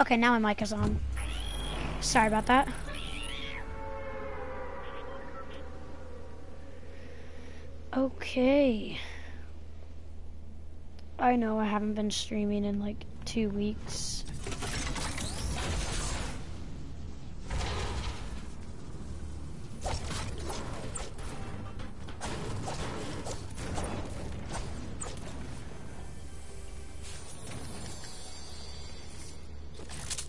Okay, now my mic is on. Sorry about that. Okay. I know I haven't been streaming in like two weeks.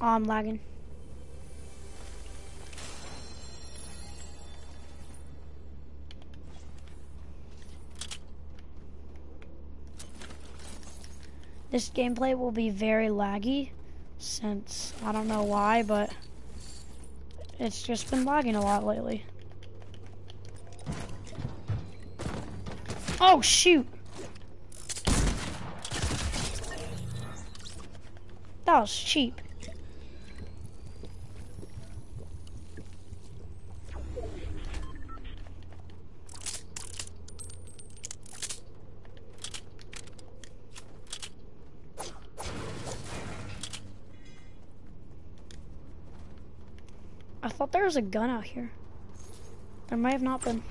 Oh, I'm lagging. This gameplay will be very laggy since I don't know why, but it's just been lagging a lot lately. Oh shoot! That was cheap. I thought there was a gun out here. There might have not been.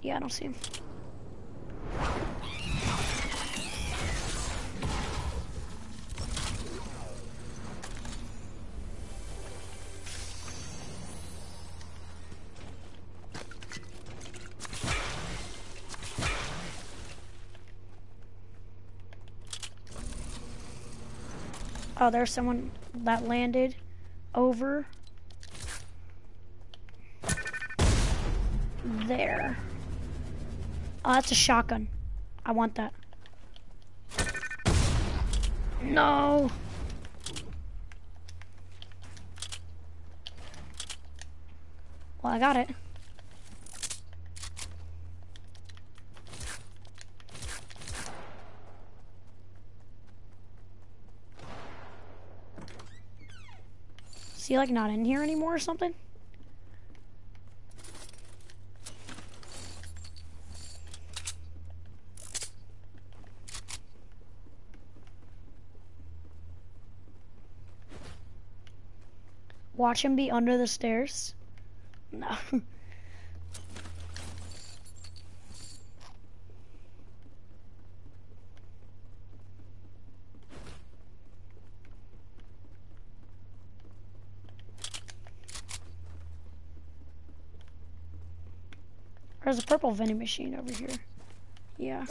Yeah, I don't see him. Oh, there's someone that landed over there. Oh, that's a shotgun. I want that. No. Well, I got it. Is he like not in here anymore or something? Watch him be under the stairs. No. There's a purple vending machine over here. Yeah.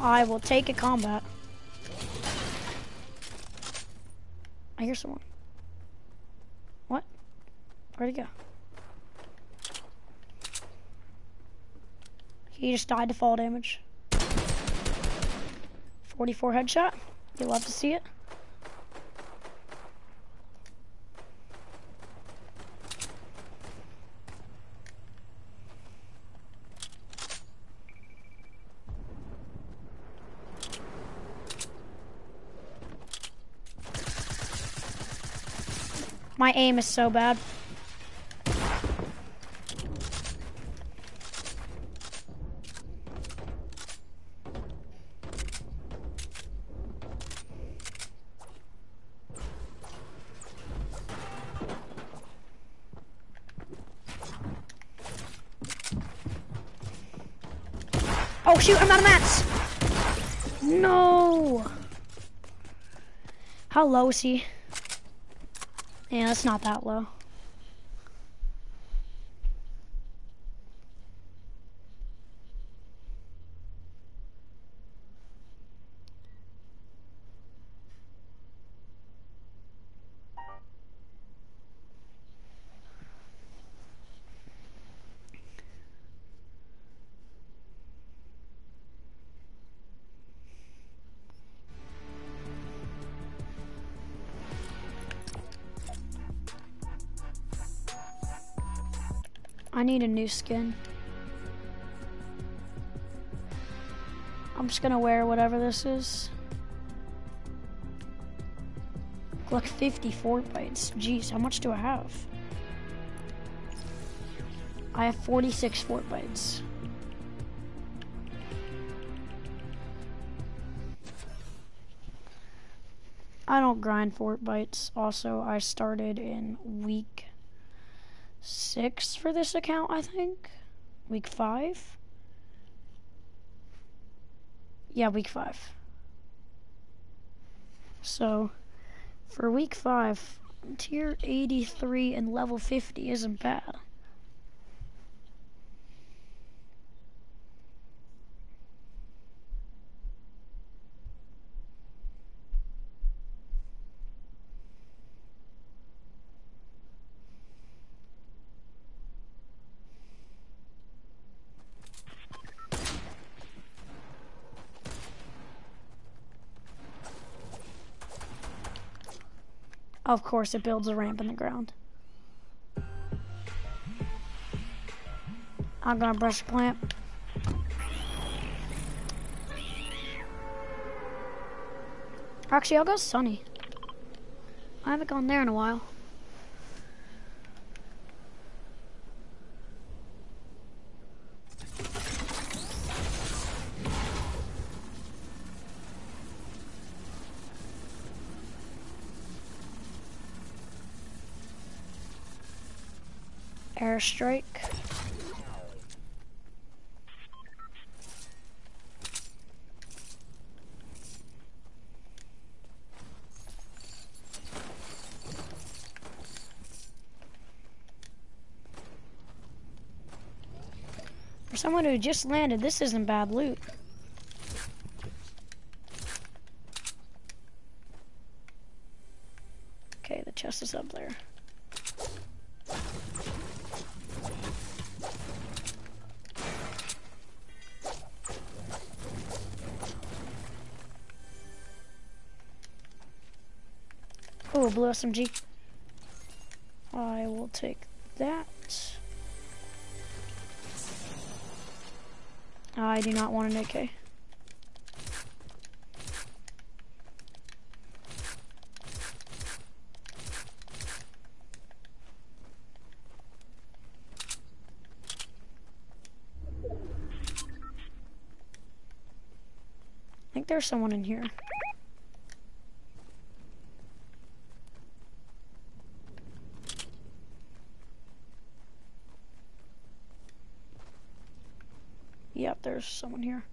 I will take a combat. I hear someone. What? Where'd he go? He just died to fall damage. 44 headshot. You love to see it. My aim is so bad. Oh shoot, I'm out of mats! No! How low is he? Yeah, it's not that low. I need a new skin. I'm just gonna wear whatever this is. Look, 54 bytes. Jeez, how much do I have? I have 46 Fortbytes. I don't grind Fortbytes. Also, I started in week six for this account, I think. Week five? Yeah, week five. So, for week five, tier 83 and level 50 isn't bad. Of course, it builds a ramp in the ground. I'm gonna brush plant. Actually, I'll go sunny. I haven't gone there in a while. Airstrike. For someone who just landed, this isn't bad loot. SMG. I will take that. I do not want an AK. I think there's someone in here. There's someone here.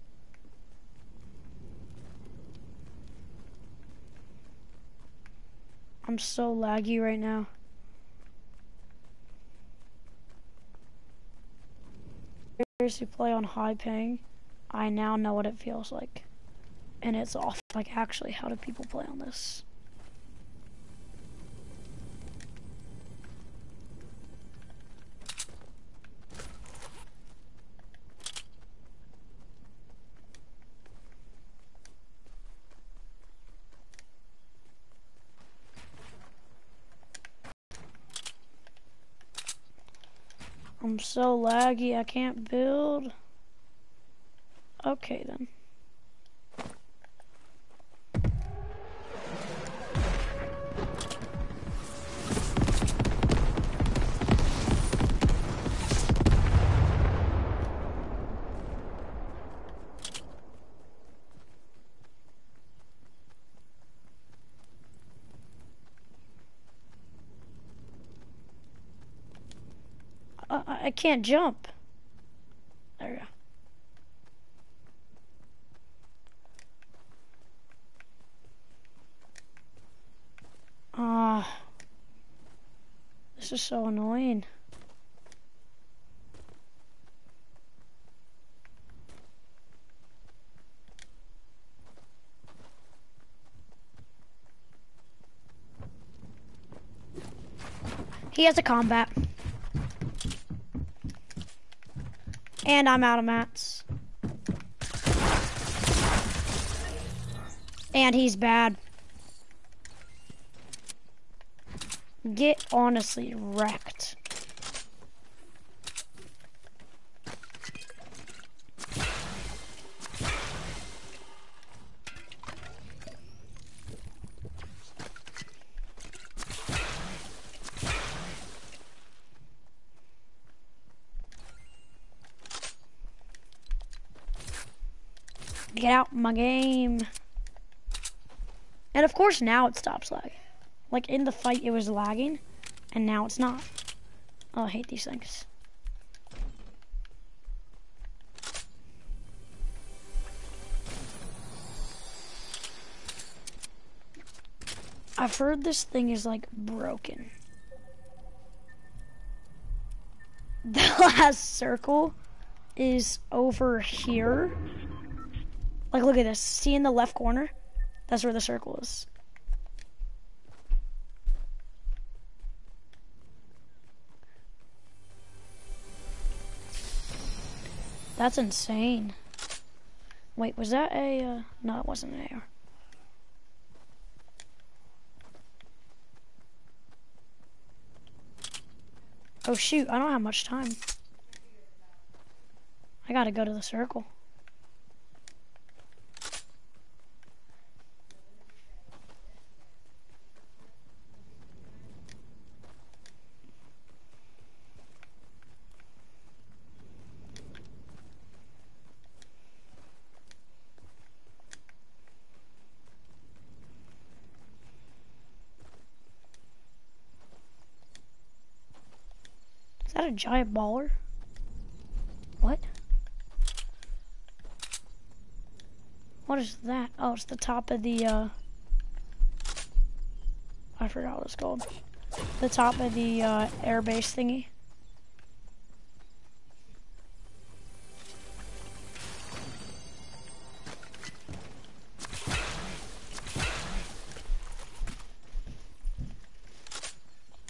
I'm so laggy right now. Who play on high ping, I now know what it feels like. And it's off. Like, actually, how do people play on this? I'm so laggy, I can't build. Okay then. Can't jump. There we go. Ah, this is so annoying. He has a combat. And I'm out of mats. And he's bad. Get honestly wrecked. Get out my game. And of course now it stops lagging. Like in the fight it was lagging, and now it's not. Oh, I hate these things. I've heard this thing is like broken. The last circle is over here. Like, look at this. See in the left corner? That's where the circle is. That's insane. Wait, was that a, uh, no, it wasn't an AR. Oh shoot, I don't have much time. I gotta go to the circle. A giant baller? What? What is that? Oh, it's the top of the, uh... I forgot what it's called. The top of the, uh, airbase thingy.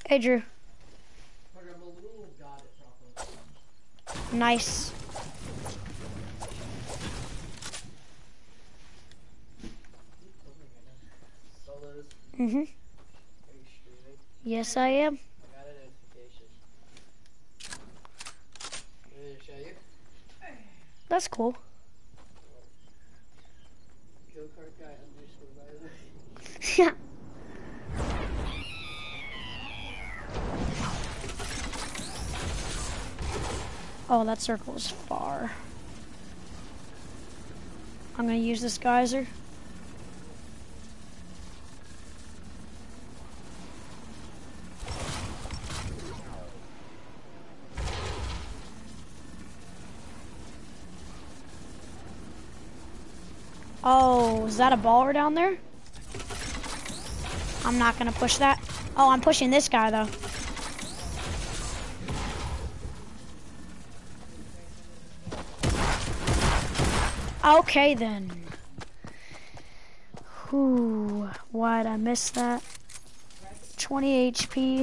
Hey, Drew. Nice. Mhm. Yes, I am. That's cool. Circle is far. I'm gonna use this geyser. Oh, is that a baller down there? I'm not gonna push that. Oh, I'm pushing this guy though. Okay then. Whew, why'd I miss that? 20 HP.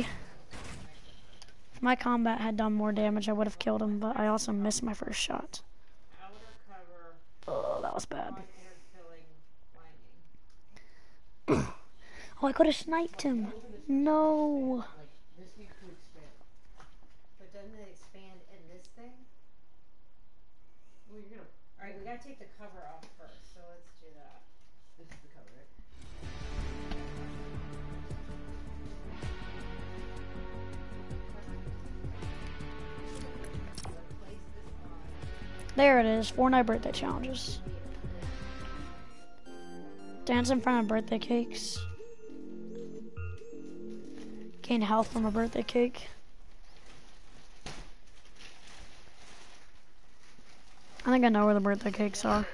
If my combat had done more damage, I would have killed him, but I also missed my first shot. Oh, that was bad. oh, I could have sniped him. No. Alright, we gotta take the cover off first, so let's do that. This is the cover, right? Place this on. There it is. Fortnite birthday challenges. Dance in front of birthday cakes. Gain health from a birthday cake. I think I know where the birthday cakes are.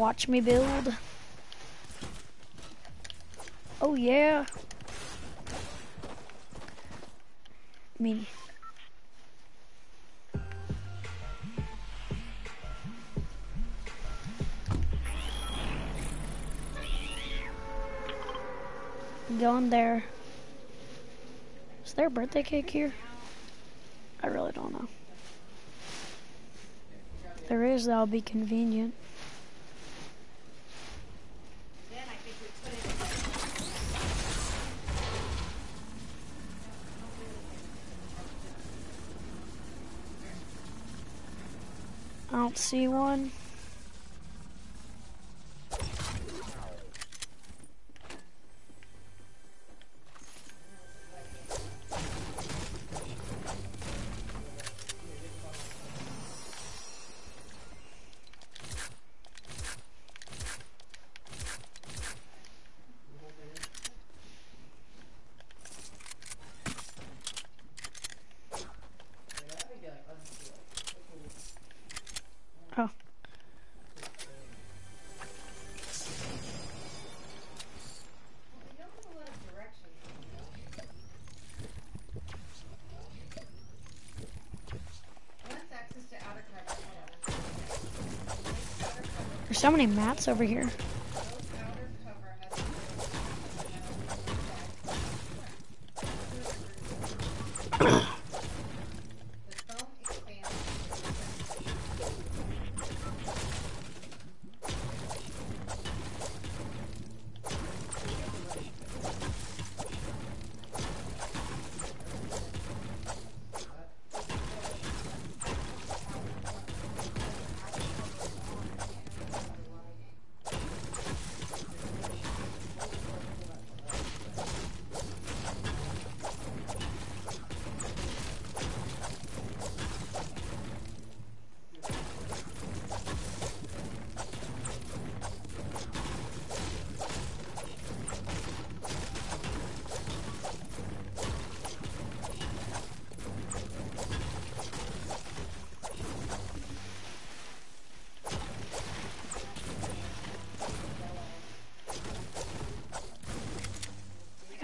Watch me build. Oh yeah. Me. Going there. Is there a birthday cake here? I really don't know. There is, that'll be convenient. see one. many mats over here?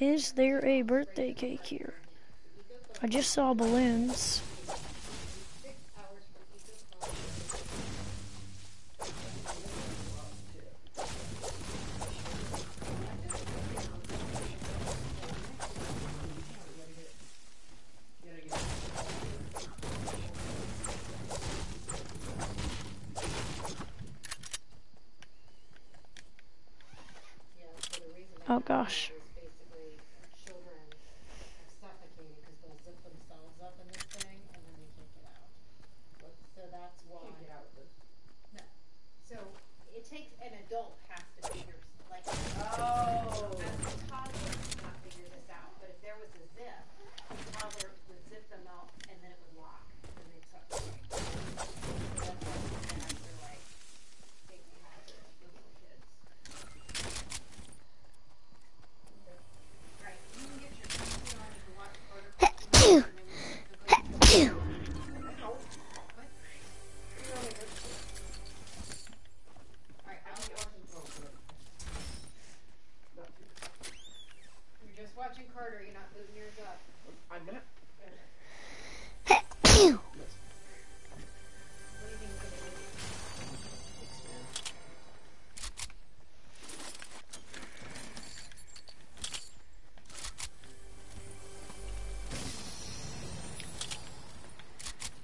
Is there a birthday cake here? I just saw balloons.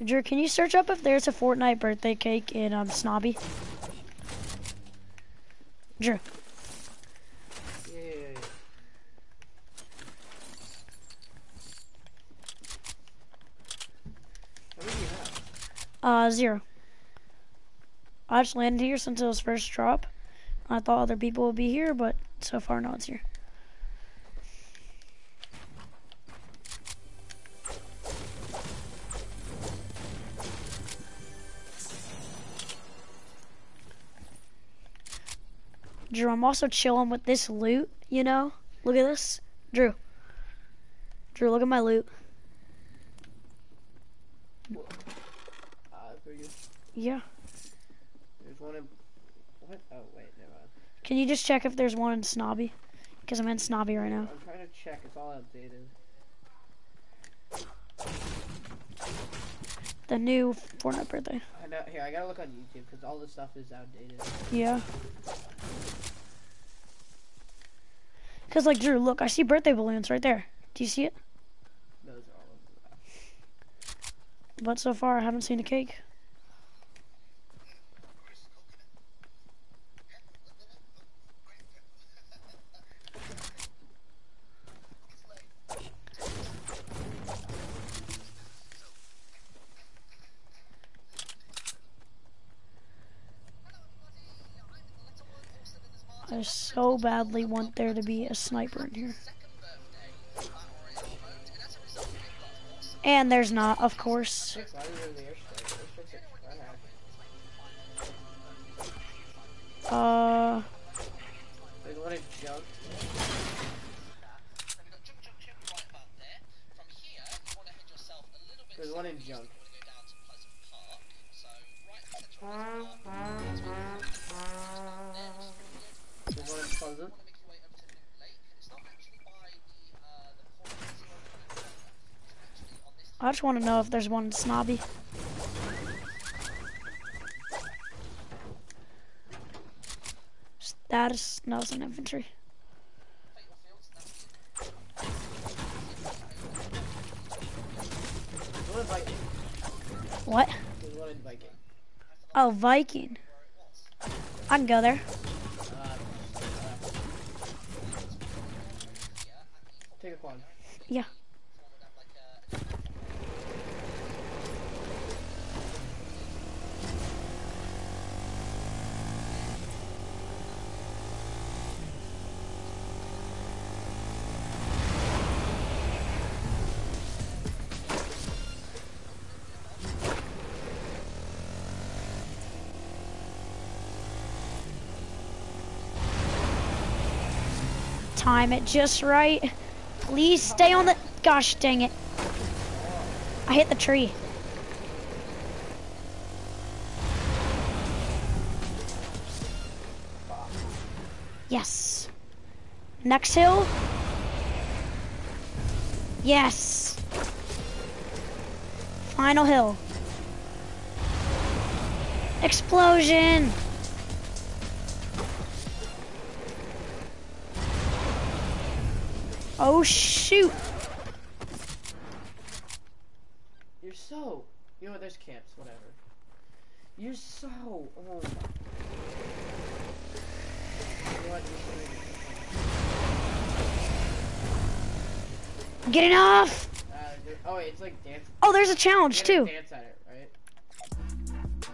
Drew, can you search up if there's a Fortnite birthday cake in um, Snobby? Drew. Yeah, yeah, yeah. How many do you have? Uh, zero. I just landed here since it was first drop. I thought other people would be here, but so far no one's here. Drew, I'm also chilling with this loot, you know? Look at this. Drew. Drew, look at my loot. Uh. Yeah. There's one in. What? Oh, wait, never mind. Can you just check if there's one in Snobby? Because I'm in Snobby right now. I'm trying to check. It's all outdated. The new Fortnite birthday. I know. Here, I gotta look on YouTube because all this stuff is outdated. Yeah. Because, like, Drew, look, I see birthday balloons right there. Do you see it? Those are all of that. But so far, I haven't seen a cake. I so badly want there to be a sniper in here. And there's not, of course. Uh, There's one in junk. Junk. There's one in Pleasant. I just want to know if there's one Snobby. Status, no, it's an infantry. There's one in Viking. What? There's one in Viking. Oh, Viking. I can go there. Uh, uh, take a quad. Yeah. Time it just right. Please stay on the. Gosh dang it. I hit the tree. Yes. Next hill. Yes. Final hill. Explosion. Oh shoot. You're so. You know what? There's camps. Whatever. You're so. Oh. What? Get enough. Uh, there- oh wait, it's like dance. Oh, there's a challenge too. Dance at it, right?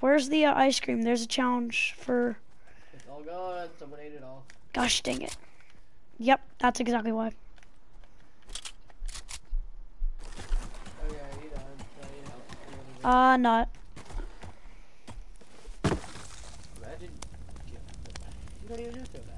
Where's the uh, ice cream? There's a challenge for. It's all gone. Someone ate it all. Gosh dang it. Yep, that's exactly why. Uh, not. You don't even imagine.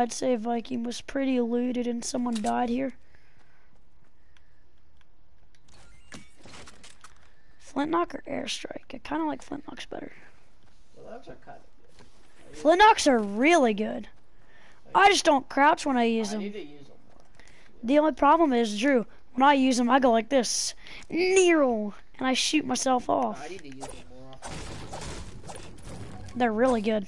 I'd say Viking was pretty eluded and someone died here. Flintlock or airstrike? I kind of like Flintlocks better. Well, those are kind of good. Flintlocks are really good. I just don't crouch when I use I them. use them more. The only problem is, Drew, when I use them, I go like this, Nero, and I shoot myself off. I need to use them more often. They're really good.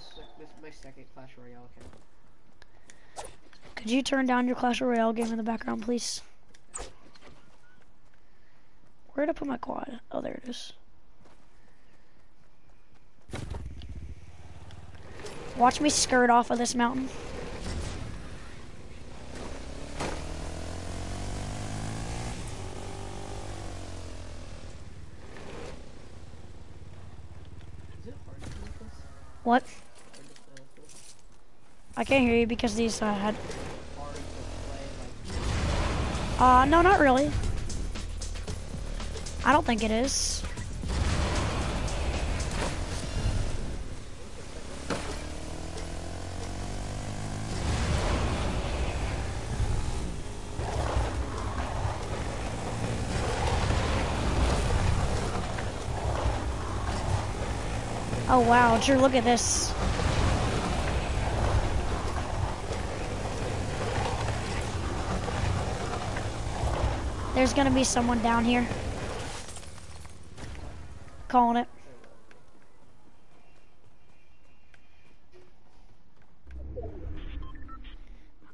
This is, this my second Clash Royale account. Could you turn down your Clash Royale game in the background, please? Where'd I put my quad? Oh, there it is. Watch me skirt off of this mountain. Is it hard to make this? What? Hard to play like this? I can't hear you because these uh, had. Uh, no, not really. I don't think it is. Oh wow, Drew, look at this. There's gonna be someone down here. Calling it.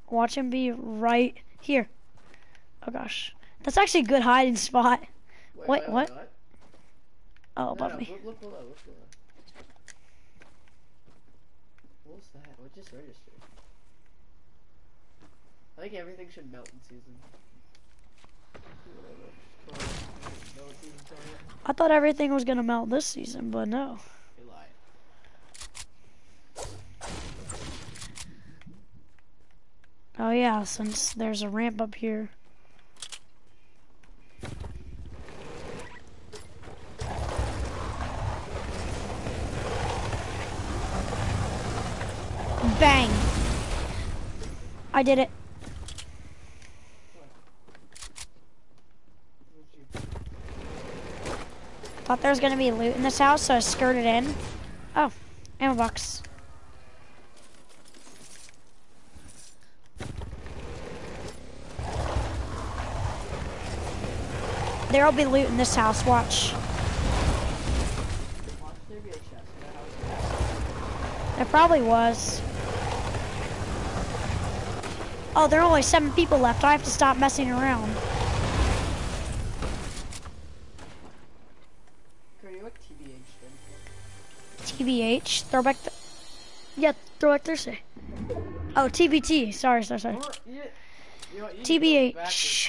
Watch him be right here. Oh gosh. That's actually a good hiding spot. Wait, what? Oh, No, above no, me. Look, look below, look below. What was that? What just registered? I think everything should melt in season. Whatever. Just Melt in season target. I thought everything was gonna melt this season, but no. Oh yeah, since there's a ramp up here. Bang! I did it. What'd you- Thought there was gonna be loot in this house, so I skirted in. Oh, ammo box. There'll be loot in this house, watch. There probably was. Oh, there are only seven people left. I have to stop messing around. TBH, throwback. Th- yeah, throwback Thursday. Oh, TBT. Sorry, sorry, sorry. TBH.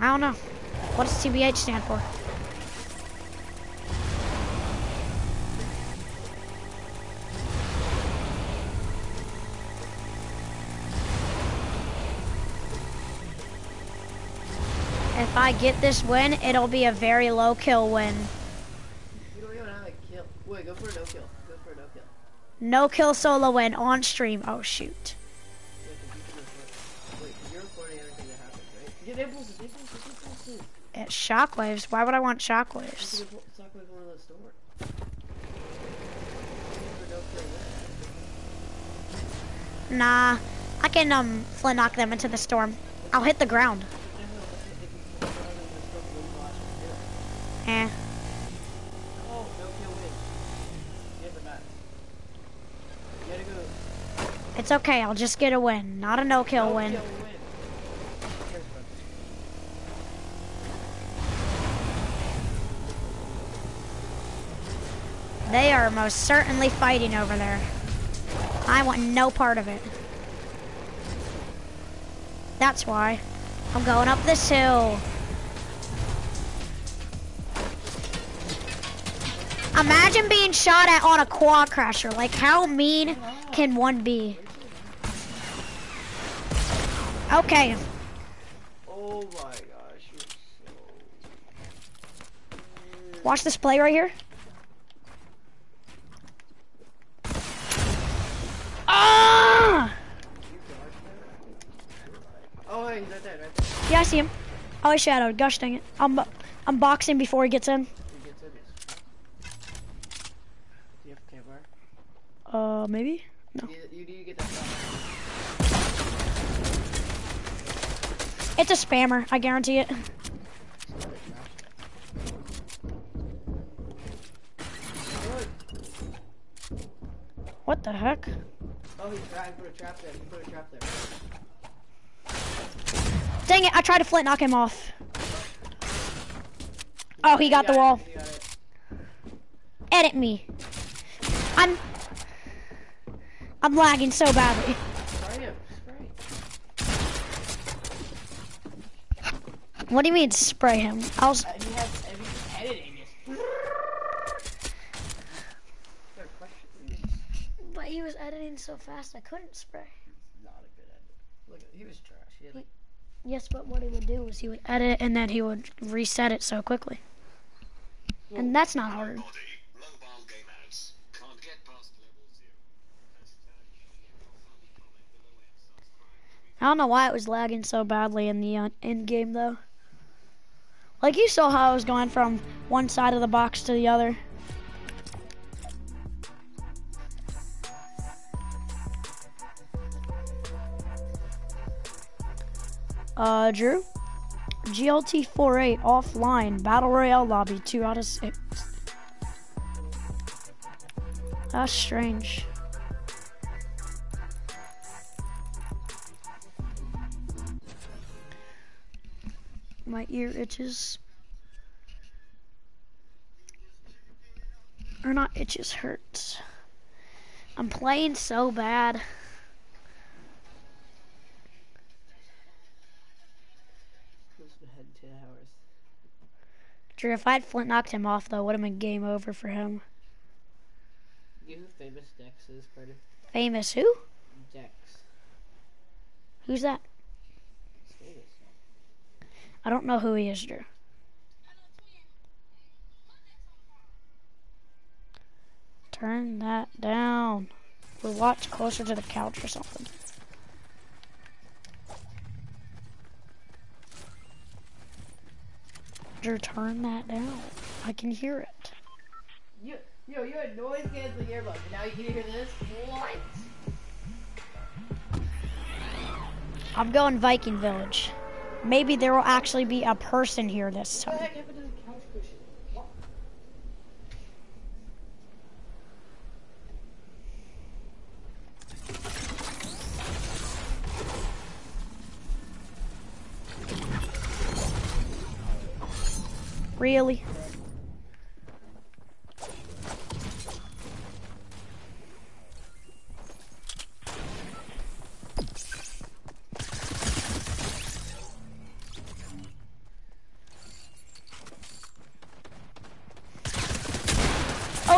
I don't know. What does TBH stand for? I get this win, it'll be a very low kill win. You don't even have a kill. Wait, go for a no kill. Go for a no kill. No kill solo win on stream. Oh shoot. It's shockwaves. Why would I want shockwaves? Nah, I can um flint knock them into the storm. I'll hit the ground. Eh. Oh, no kill win. Get the match. You gotta go. It's okay. I'll just get a win, not a no kill no win. Win. They are most certainly fighting over there. I want no part of it. That's why I'm going up this hill. Imagine being shot at on a quad crasher. Like, how mean can one be? Okay, Oh my gosh, you're so. watch this play right here. Ah! Oh wait, he's right there, right there. Yeah, I see him. Oh, he shadowed. Gosh dang it. I'm, I'm boxing before he gets in. He gets in. Do you have a campfire? Uh, maybe? No. You, you do get that. It's a spammer. I guarantee it. What the heck? Oh, he tried to put a trap there. He put a trap there. Dang it, I tried to flint knock him off. Oh, he got the it, wall. he got it. Edit me. I'm... I'm lagging so badly. Spray him. Spray. What do you mean spray him? I was... Uh, he has. I editing it. Third question. But he was editing so fast I couldn't spray. Not a good edit. Look, at- he was trash. He had like Yes, but what he would do was he would edit and then he would reset it so quickly. And that's not hard. Body, mobile game ads. Can't get past level zero. Hashtag funny comment below and subscribe to I don't know why it was lagging so badly in the end game though. Like you saw how I was going from one side of the box to the other. Uh, Drew? GLT 48 offline battle royale lobby 2 out of 6. That's strange. My ear itches. Or not itches, hurts. I'm playing so bad. close to head two hours. Drew, if I'd flint knocked him off though, would have been game over for him. You know who famous Dex is, Carter? Famous who? Dex. Who's that? I don't know who he is, Drew. Turn that down. Or watch closer to the couch or something. Drew, turn that down. I can hear it. You, yo, you had noise canceling earbuds, and now you can hear this? What? I'm going Viking Village. Maybe there will actually be a person here this time. heck happened to the couch cushion? What? Really?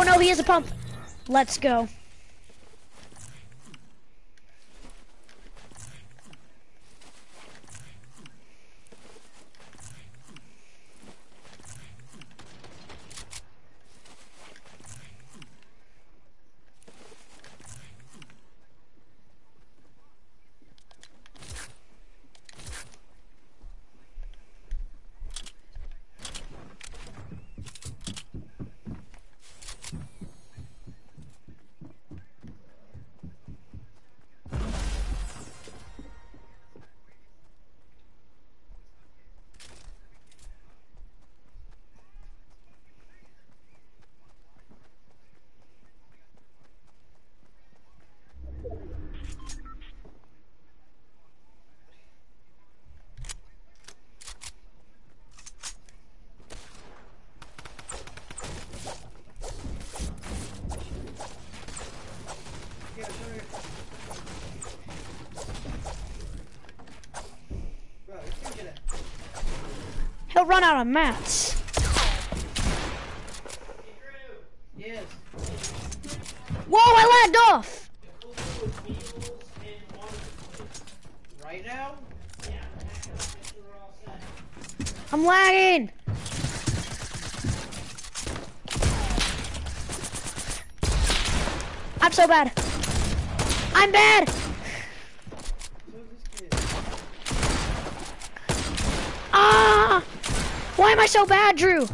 Oh no, he has a pump. Let's go. Here, come here. Bro, this thing's gonna. He'll run out of mats. Yes. Whoa, I lagged off. Right now? I'm lagging. I'm so bad. I'm bad. Why am I so bad, Drew?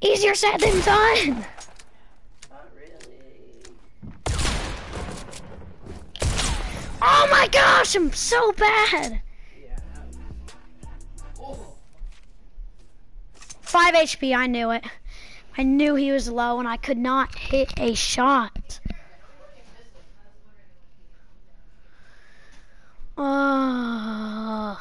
Easier said than done. Really. Oh my gosh, I'm so bad. Yeah. Oh. Five HP, I knew it. I knew he was low and I could not hit a shot. Oh.